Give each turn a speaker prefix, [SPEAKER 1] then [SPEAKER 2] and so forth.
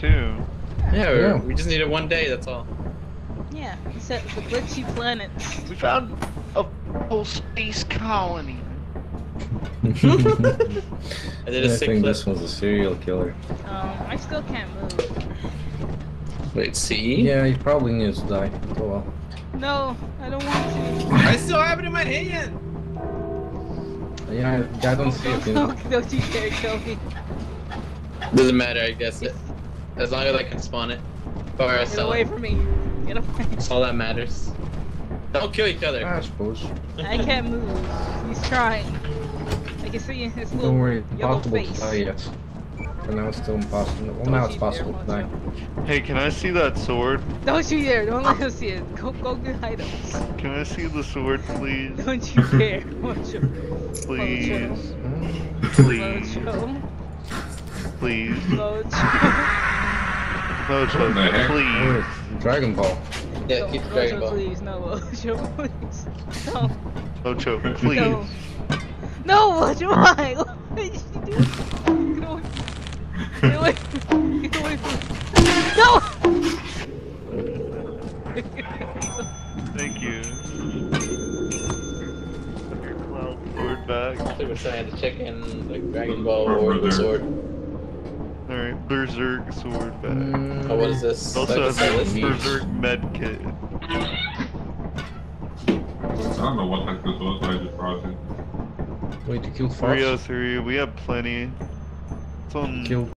[SPEAKER 1] too.
[SPEAKER 2] Yeah, we-
[SPEAKER 3] Yeah.
[SPEAKER 2] we just needed one day, that's all.
[SPEAKER 4] Yeah, except the glitchy planets.
[SPEAKER 1] We found a whole space colony.
[SPEAKER 2] I did a
[SPEAKER 3] I
[SPEAKER 2] sick
[SPEAKER 3] think
[SPEAKER 2] flip.
[SPEAKER 3] this one's a serial killer.
[SPEAKER 4] Um, I still can't move.
[SPEAKER 2] Wait, see?
[SPEAKER 3] Yeah, he probably needs to die. Oh well.
[SPEAKER 4] No, I don't want to.
[SPEAKER 2] I still have it in my hand!
[SPEAKER 3] Yeah, I, I don't see it.
[SPEAKER 4] Don't, don't you dare kill me.
[SPEAKER 2] Doesn't matter, I guess. It, as long as I can spawn it. Or
[SPEAKER 4] Get away
[SPEAKER 2] it.
[SPEAKER 4] from me. Get away.
[SPEAKER 2] That's all that matters. Don't kill each other.
[SPEAKER 3] I suppose.
[SPEAKER 4] I can't move. He's trying. I can see his little
[SPEAKER 3] Don't worry,
[SPEAKER 4] yellow
[SPEAKER 3] impossible
[SPEAKER 4] face.
[SPEAKER 3] to die yet. For now it's still impossible. Well,
[SPEAKER 4] Don't
[SPEAKER 3] now it's possible to die.
[SPEAKER 1] Hey, can I see that sword?
[SPEAKER 4] Don't you dare. Don't let him see it. Go, go get items.
[SPEAKER 1] Can I see the sword, please?
[SPEAKER 4] Don't you dare. Moncho.
[SPEAKER 1] Please.
[SPEAKER 3] Hmm?
[SPEAKER 1] Please. Please.
[SPEAKER 4] Mojo.
[SPEAKER 1] Mojo,
[SPEAKER 5] What the heck?
[SPEAKER 1] please.
[SPEAKER 3] Dragon Ball.
[SPEAKER 2] Yeah,
[SPEAKER 4] No,
[SPEAKER 2] keep the
[SPEAKER 4] Mojo,
[SPEAKER 2] Dragon Ball.
[SPEAKER 4] please. No, Mojo, please. No.
[SPEAKER 1] Mojo, please.
[SPEAKER 4] No. No, Mojo, why? What did you do? Get away. Get away. Get away from me. No!
[SPEAKER 1] Thank you. Your cloud sword back.
[SPEAKER 2] I think we're trying to check in like Dragon Ball
[SPEAKER 5] Or
[SPEAKER 2] or the sword.
[SPEAKER 1] Alright, Berserk sword back.
[SPEAKER 3] Mm,
[SPEAKER 2] Oh, what is this?
[SPEAKER 1] Also
[SPEAKER 2] Like
[SPEAKER 1] has
[SPEAKER 2] a
[SPEAKER 1] a? Berserk med kit.
[SPEAKER 5] I don't know what the heck this was, I just brought it.
[SPEAKER 3] Wait, to kill Fox?
[SPEAKER 1] 303, we have plenty. It's on
[SPEAKER 3] Killed